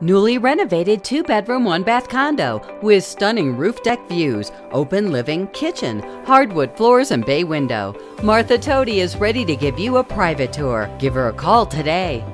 Newly renovated two bedroom, one bath condo with stunning roof deck views, open living, kitchen, hardwood floors, and bay window. Martha Toti is ready to give you a private tour. Give her a call today.